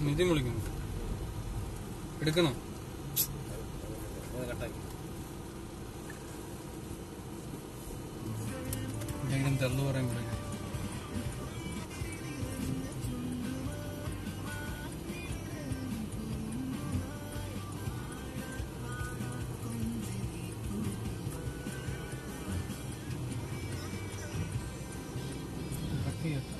നിതിൻ വിളിക്കുന്നു. എടുക്കണോ? എന്തെങ്കിലും തള്ളു പറയാൻ പറയും planeta.